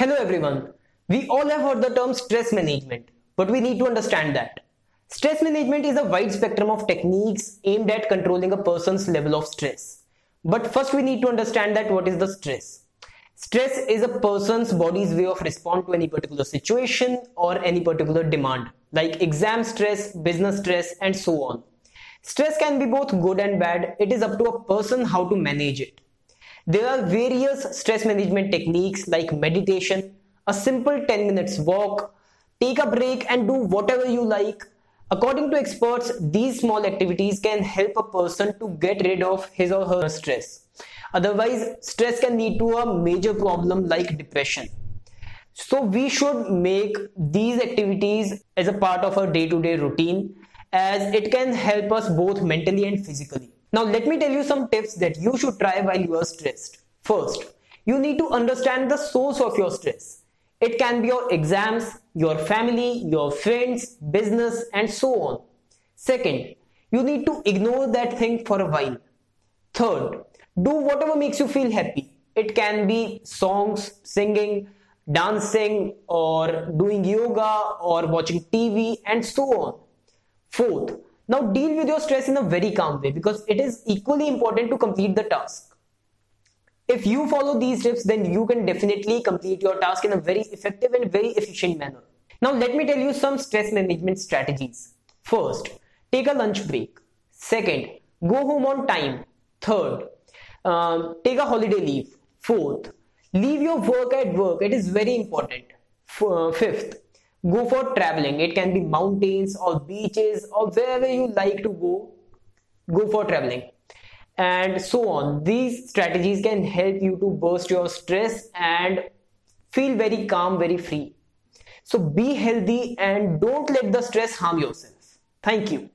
Hello everyone. We all have heard the term stress management, but we need to understand that. Stress management is a wide spectrum of techniques aimed at controlling a person's level of stress. But first we need to understand that what is the stress. Stress is a person's body's way of respond to any particular situation or any particular demand, like exam stress, business stress, and so on. Stress can be both good and bad. It is up to a person how to manage it. There are various stress management techniques like meditation, a simple 10 minutes walk, take a break and do whatever you like. According to experts, these small activities can help a person to get rid of his or her stress. Otherwise, stress can lead to a major problem like depression. So we should make these activities as a part of our day-to-day routine as it can help us both mentally and physically. Now let me tell you some tips that you should try while you are stressed. First, you need to understand the source of your stress. It can be your exams, your family, your friends, business and so on. Second, you need to ignore that thing for a while. Third, do whatever makes you feel happy. It can be songs, singing, dancing or doing yoga or watching TV and so on. Fourth, now deal with your stress in a very calm way because it is equally important to complete the task. If you follow these tips, then you can definitely complete your task in a very effective and very efficient manner. Now let me tell you some stress management strategies. First, take a lunch break. Second, go home on time. Third, um, take a holiday leave. Fourth, leave your work at work. It is very important. F uh, fifth, go for traveling. It can be mountains or beaches or wherever you like to go. Go for traveling. And so on. These strategies can help you to burst your stress and feel very calm very free. So be healthy and don't let the stress harm yourself. Thank you